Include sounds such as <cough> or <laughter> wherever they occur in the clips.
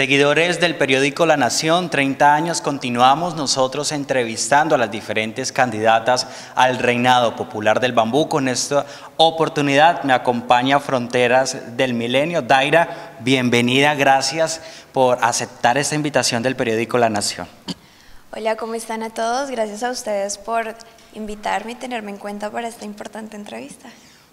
Seguidores del periódico La Nación, 30 años, continuamos nosotros entrevistando a las diferentes candidatas al reinado popular del bambú. Con esta oportunidad me acompaña Fronteras del Milenio. Daira, bienvenida, gracias por aceptar esta invitación del periódico La Nación. Hola, ¿cómo están a todos? Gracias a ustedes por invitarme y tenerme en cuenta para esta importante entrevista.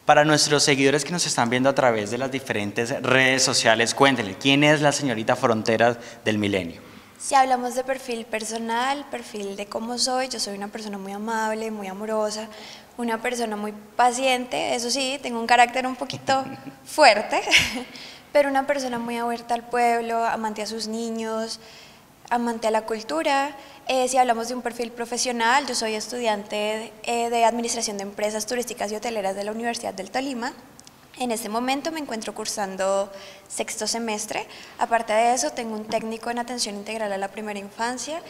Para nuestros seguidores que nos están viendo a través de las diferentes redes sociales, cuéntenle, ¿quién es la señorita Fronteras del Milenio? Si hablamos de perfil personal, perfil de cómo soy, yo soy una persona muy amable, muy amorosa, una persona muy paciente, eso sí, tengo un carácter un poquito <laughs> fuerte, <laughs> pero una persona muy abierta al pueblo, amante a sus niños, amante a la cultura. Eh, si hablamos de un perfil profesional, yo soy estudiante eh, de Administración de Empresas Turísticas y Hoteleras de la Universidad del Tolima. En este momento me encuentro cursando sexto semestre. Aparte de eso, tengo un técnico en atención integral a la primera infancia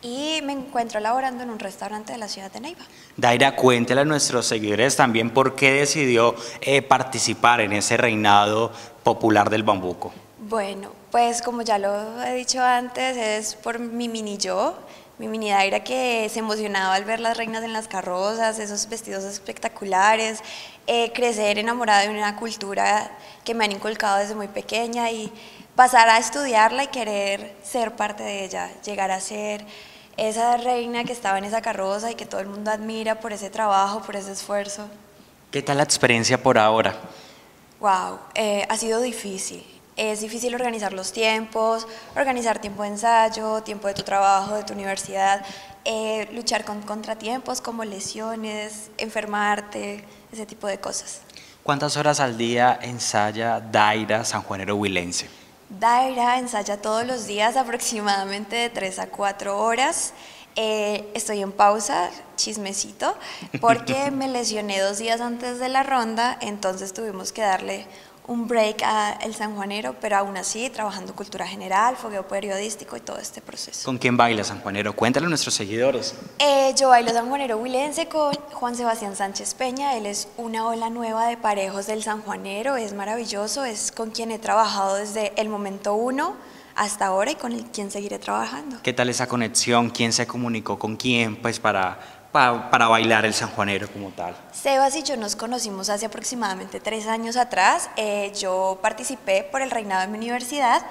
y me encuentro laborando en un restaurante de la ciudad de Neiva. Daira, cuéntele a nuestros seguidores también por qué decidió eh, participar en ese reinado popular del bambuco. Bueno, pues como ya lo he dicho antes, es por mi mini yo, mi mini Daira que se emocionaba al ver las reinas en las carrozas, esos vestidos espectaculares, eh, crecer enamorada de una cultura que me han inculcado desde muy pequeña y pasar a estudiarla y querer ser parte de ella, llegar a ser esa reina que estaba en esa carroza y que todo el mundo admira por ese trabajo, por ese esfuerzo. ¿Qué tal la experiencia por ahora? Wow, eh, ha sido difícil. Es difícil organizar los tiempos, organizar tiempo de ensayo, tiempo de tu trabajo, de tu universidad, eh, luchar con contratiempos como lesiones, enfermarte, ese tipo de cosas. ¿Cuántas horas al día ensaya Daira Sanjuanero Huilense? Daira ensaya todos los días aproximadamente de 3 a 4 horas. Eh, estoy en pausa, chismecito, porque <laughs> me lesioné dos días antes de la ronda, entonces tuvimos que darle un break a El Sanjuanero, pero aún así trabajando cultura general, fogueo periodístico y todo este proceso. ¿Con quién baila Sanjuanero? Cuéntale a nuestros seguidores. Eh, yo bailo Sanjuanero Huilense con Juan Sebastián Sánchez Peña, él es una ola nueva de parejos del Sanjuanero, es maravilloso, es con quien he trabajado desde el momento uno hasta ahora y con el quien seguiré trabajando. ¿Qué tal esa conexión? ¿Quién se comunicó con quién? Pues para para, bailar el sanjuanero como tal? Sebas y yo nos conocimos hace aproximadamente tres años atrás. Eh, yo participé por el reinado de mi universidad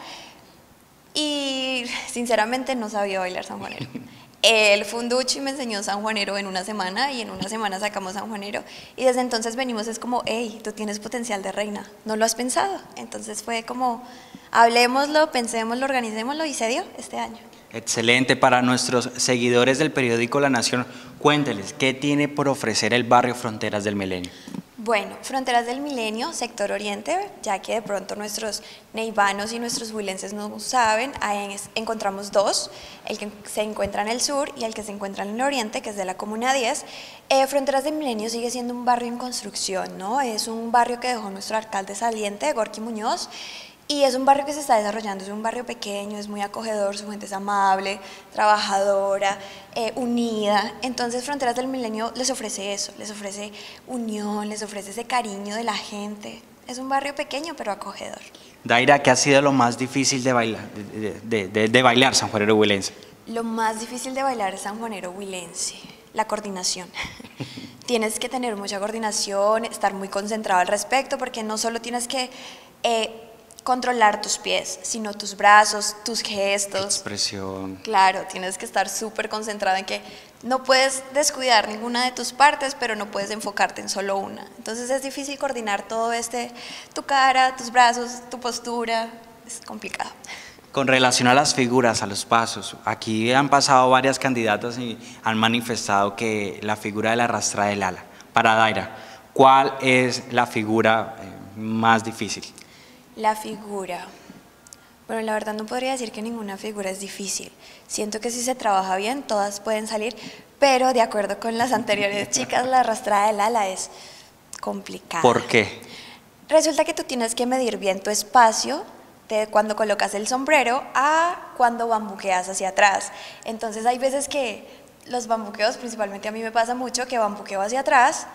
y sinceramente no sabía bailar sanjuanero. <laughs> Él fue un ducho y me enseñó sanjuanero en una semana y en una semana sacamos sanjuanero y desde entonces venimos es como, hey, tú tienes potencial de reina, ¿no lo has pensado? Entonces fue como, hablemoslo, pensémoslo, organicémoslo y se dio este año. Excelente para nuestros seguidores del periódico La Nación. Cuénteles, ¿qué tiene por ofrecer el barrio Fronteras del Milenio? Bueno, Fronteras del Milenio, sector oriente, ya que de pronto nuestros neivanos y nuestros huilenses no saben, ahí encontramos dos, el que se encuentra en el sur y el que se encuentra en el oriente, que es de la Comuna 10. Eh, Fronteras del Milenio sigue siendo un barrio en construcción, ¿no? Es un barrio que dejó nuestro alcalde saliente, Gorky Muñoz, y es un barrio que se está desarrollando, es un barrio pequeño, es muy acogedor, su gente es amable, trabajadora, eh, unida. Entonces Fronteras del Milenio les ofrece eso, les ofrece unión, les ofrece ese cariño de la gente. Es un barrio pequeño pero acogedor. Daira, ¿qué ha sido lo más difícil de bailar, de, de, de bailar San Juanero Huilense? Lo más difícil de bailar San Juanero Huilense, la coordinación. <laughs> tienes que tener mucha coordinación, estar muy concentrado al respecto, porque no solo tienes que... Eh, controlar tus pies, sino tus brazos, tus gestos. Expresión. Claro, tienes que estar súper concentrado en que no puedes descuidar ninguna de tus partes, pero no puedes enfocarte en solo una. Entonces es difícil coordinar todo este, tu cara, tus brazos, tu postura, es complicado. Con relación a las figuras, a los pasos, aquí han pasado varias candidatas y han manifestado que la figura de la rastra del ala. Para Daira, ¿cuál es la figura eh, más difícil? La figura. Bueno, la verdad no podría decir que ninguna figura es difícil. Siento que si se trabaja bien, todas pueden salir, pero de acuerdo con las anteriores <laughs> chicas, la arrastrada del ala es complicada. ¿Por qué? Resulta que tú tienes que medir bien tu espacio de cuando colocas el sombrero a cuando bambuqueas hacia atrás. Entonces hay veces que los bambuqueos, principalmente a mí me pasa mucho, que bambuqueo hacia atrás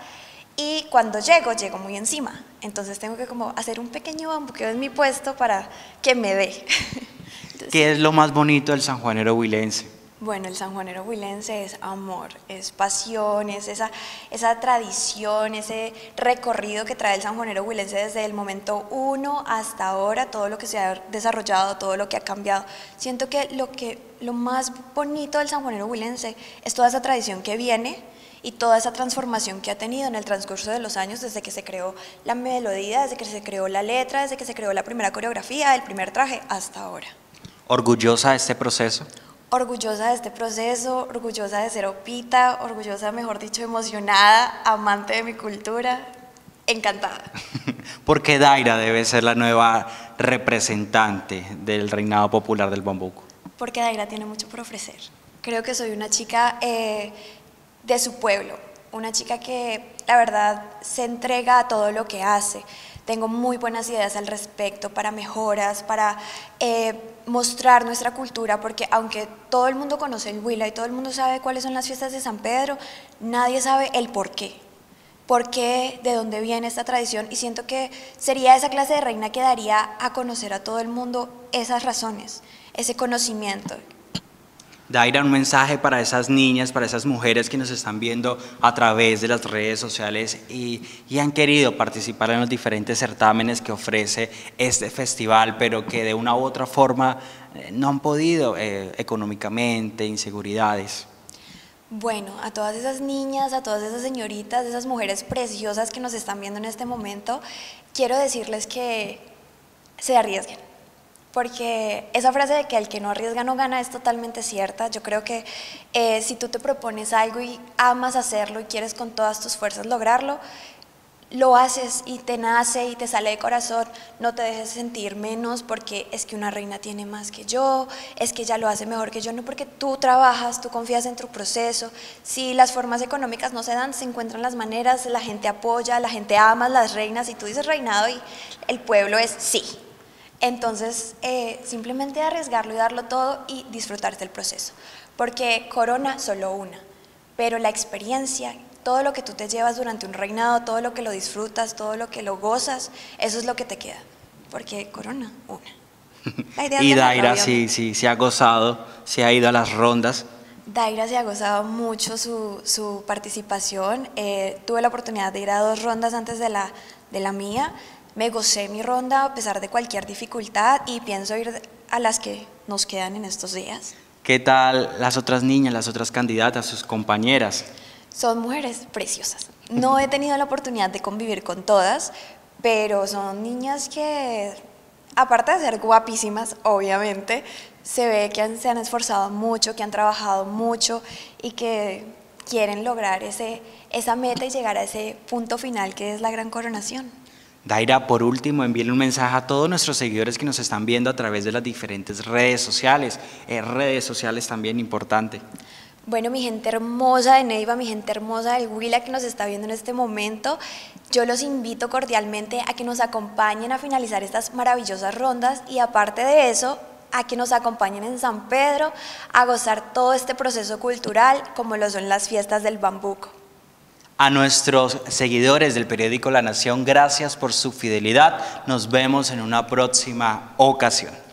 y cuando llego, llego muy encima. Entonces tengo que como hacer un pequeño bambuqueo en mi puesto para que me dé. <laughs> ¿Qué es lo más bonito del sanjuanero huilense? Bueno, el sanjuanero huilense es amor, es pasión, es esa, esa tradición, ese recorrido que trae el sanjuanero huilense desde el momento uno hasta ahora, todo lo que se ha desarrollado, todo lo que ha cambiado. Siento que lo, que, lo más bonito del sanjuanero huilense es toda esa tradición que viene y toda esa transformación que ha tenido en el transcurso de los años desde que se creó la melodía, desde que se creó la letra, desde que se creó la primera coreografía, el primer traje, hasta ahora. ¿Orgullosa de este proceso? orgullosa de este proceso, orgullosa de ser opita, orgullosa, mejor dicho, emocionada, amante de mi cultura, encantada. <laughs> ¿Por qué Daira debe ser la nueva representante del reinado popular del bambuco? Porque Daira tiene mucho por ofrecer. Creo que soy una chica eh, de su pueblo, una chica que la verdad se entrega a todo lo que hace. Tengo muy buenas ideas al respecto para mejoras, para eh, mostrar nuestra cultura, porque aunque todo el mundo conoce el Huila y todo el mundo sabe cuáles son las fiestas de San Pedro, nadie sabe el por qué. ¿Por qué? ¿De dónde viene esta tradición? Y siento que sería esa clase de reina que daría a conocer a todo el mundo esas razones, ese conocimiento. Daira, un mensaje para esas niñas, para esas mujeres que nos están viendo a través de las redes sociales y, han querido participar en los diferentes certámenes que ofrece este festival, pero que de una u otra forma eh, no han podido eh, económicamente, inseguridades. Bueno, a todas esas niñas, a todas esas señoritas, esas mujeres preciosas que nos están viendo en este momento, quiero decirles que se arriesguen porque esa frase de que el que no arriesga no gana es totalmente cierta. Yo creo que eh, si tú te propones algo y amas hacerlo y quieres con todas tus fuerzas lograrlo, lo haces y te nace y te sale de corazón, no te dejes sentir menos porque es que una reina tiene más que yo, es que ella lo hace mejor que yo, no porque tú trabajas, tú confías en tu proceso. Si las formas económicas no se dan, se encuentran las maneras, la gente apoya, la gente ama las reinas y tú dices reinado y el pueblo es sí, entonces, eh, simplemente arriesgarlo y darlo todo y disfrutar del proceso. Porque corona solo una, pero la experiencia, todo lo que tú te llevas durante un reinado, todo lo que lo disfrutas, todo lo que lo gozas, eso es lo que te queda. Porque corona una. <laughs> y Daira sí, sí, se ha gozado, se ha ido a las rondas. Daira se ha gozado mucho su, participación. Eh, tuve la oportunidad de ir a dos rondas antes de la, de la mía me gocé mi ronda a pesar de cualquier dificultad y pienso ir a las que nos quedan en estos días. ¿Qué tal las otras niñas, las otras candidatas, sus compañeras? Son mujeres preciosas. No he tenido la oportunidad de convivir con todas, pero son niñas que, aparte de ser guapísimas, obviamente, se ve que se han esforzado mucho, que han trabajado mucho y que quieren lograr ese, esa meta y llegar a ese punto final que es la gran coronación. Daira, por último, envíenle un mensaje a todos nuestros seguidores que nos están viendo a través de las diferentes redes sociales, eh, redes sociales también importante. Bueno, mi gente hermosa de Neiva, mi gente hermosa del Huila que nos está viendo en este momento, yo los invito cordialmente a que nos acompañen a finalizar estas maravillosas rondas y aparte de eso, a que nos acompañen en San Pedro a gozar todo este proceso cultural como lo son las fiestas del bambuco. A nuestros seguidores del periódico La Nación, gracias por su fidelidad. Nos vemos en una próxima ocasión.